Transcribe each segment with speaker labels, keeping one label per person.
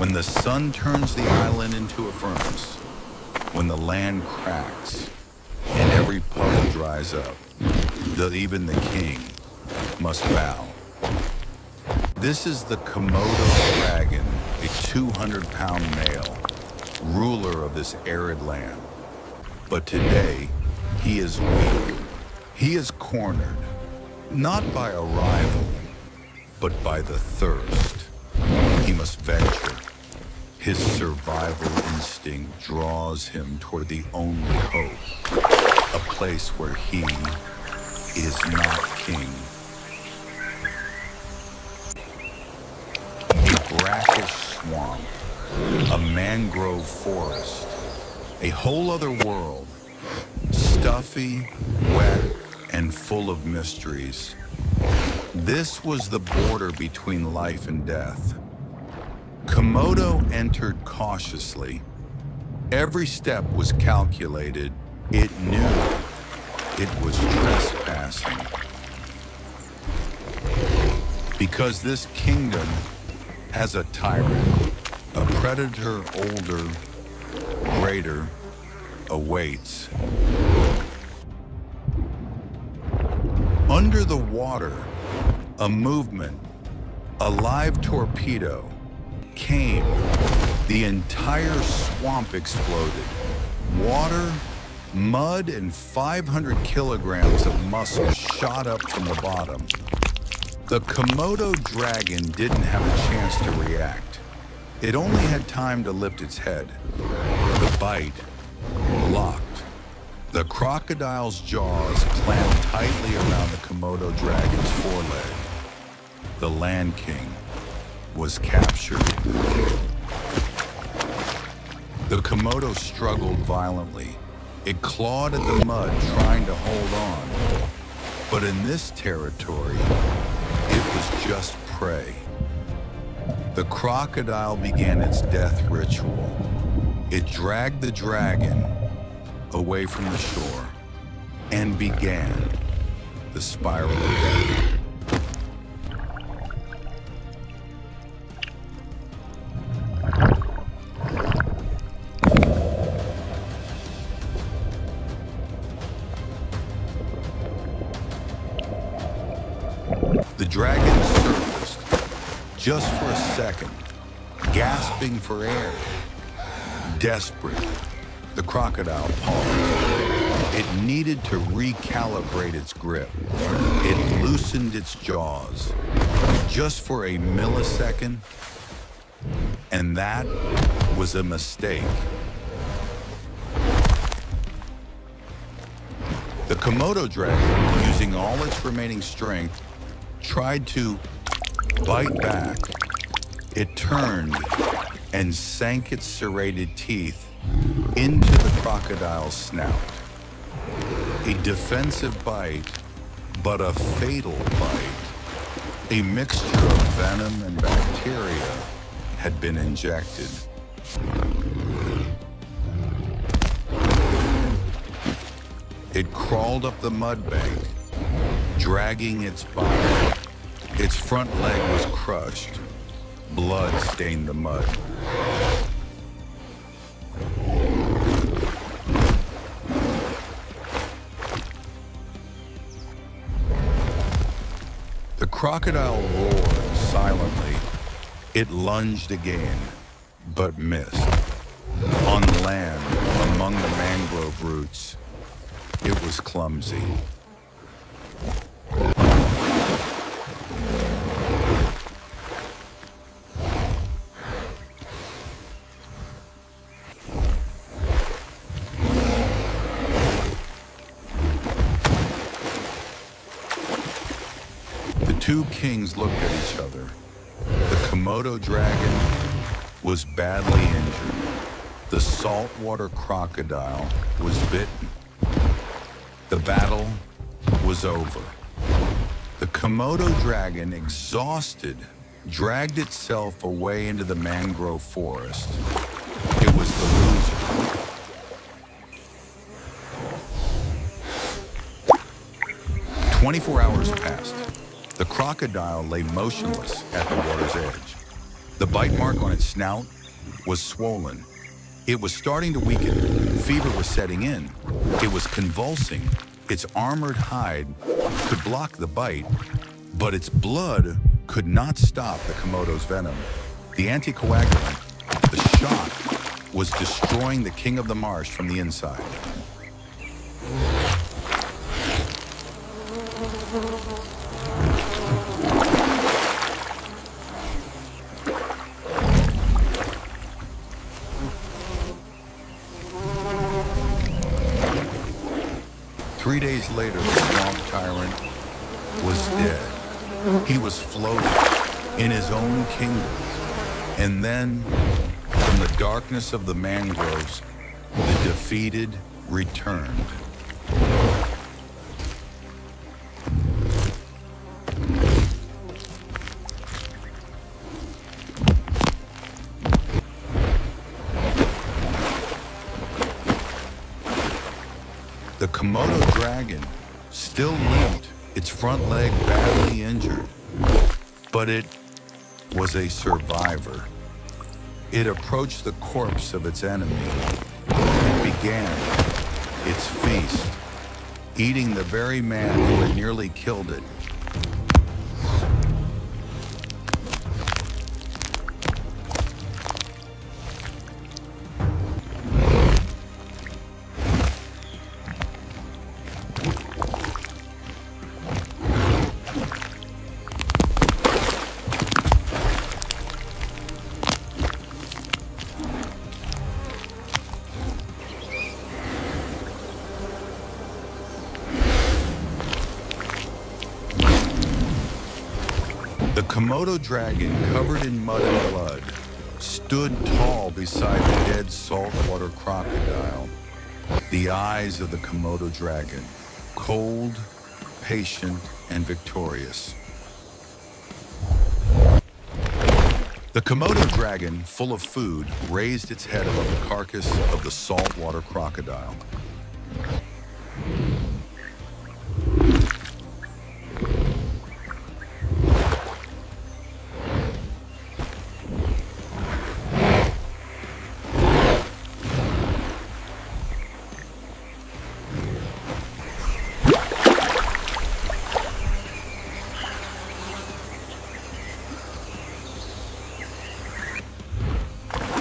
Speaker 1: When the sun turns the island into a furnace, when the land cracks and every puddle dries up, that even the king must bow. This is the Komodo dragon, a 200-pound male, ruler of this arid land. But today, he is weak. He is cornered, not by a rival, but by the thirst. He must venture. His survival instinct draws him toward the only hope, a place where he is not king. A brackish swamp, a mangrove forest, a whole other world, stuffy, wet, and full of mysteries. This was the border between life and death. Komodo entered cautiously. Every step was calculated. It knew it was trespassing. Because this kingdom has a tyrant, a predator older, greater, awaits. Under the water, a movement, a live torpedo, came. The entire swamp exploded. Water, mud, and 500 kilograms of muscle shot up from the bottom. The Komodo dragon didn't have a chance to react. It only had time to lift its head. The bite locked. The crocodile's jaws clamped tightly around the Komodo dragon's foreleg. The Land King was captured. The Komodo struggled violently. It clawed at the mud, trying to hold on. But in this territory, it was just prey. The crocodile began its death ritual. It dragged the dragon away from the shore and began the spiral of death. Just for a second, gasping for air. Desperate, the crocodile paused. It needed to recalibrate its grip. It loosened its jaws just for a millisecond, and that was a mistake. The Komodo dragon, using all its remaining strength, tried to bite back. It turned and sank its serrated teeth into the crocodile's snout. A defensive bite, but a fatal bite. A mixture of venom and bacteria had been injected. It crawled up the mud bank, dragging its body. Its front leg was crushed. Blood stained the mud. The crocodile roared silently. It lunged again, but missed. On land, among the mangrove roots, it was clumsy. Two kings looked at each other. The Komodo dragon was badly injured. The saltwater crocodile was bitten. The battle was over. The Komodo dragon, exhausted, dragged itself away into the mangrove forest. It was the loser. Twenty-four hours passed. The crocodile lay motionless at the water's edge. The bite mark on its snout was swollen. It was starting to weaken. Fever was setting in. It was convulsing. Its armored hide could block the bite, but its blood could not stop the Komodo's venom. The anticoagulant, the shock, was destroying the king of the marsh from the inside. Three days later, the swamp tyrant was dead. He was floating in his own kingdom. And then, from the darkness of the mangroves, the defeated returned. The Komodo dragon still limped, its front leg badly injured, but it was a survivor. It approached the corpse of its enemy and began its feast, eating the very man who had nearly killed it. The Komodo dragon, covered in mud and blood, stood tall beside the dead saltwater crocodile. The eyes of the Komodo dragon, cold, patient, and victorious. The Komodo dragon, full of food, raised its head above the carcass of the saltwater crocodile.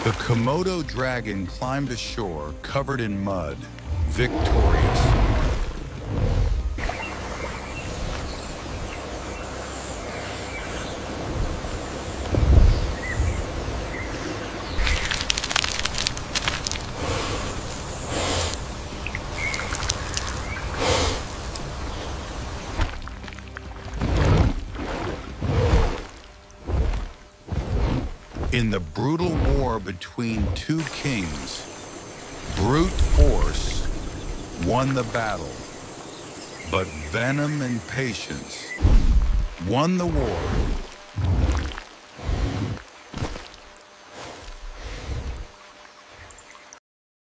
Speaker 1: The Komodo dragon climbed ashore, covered in mud, victorious. In the brutal war between two kings, brute force won the battle, but venom and patience won the war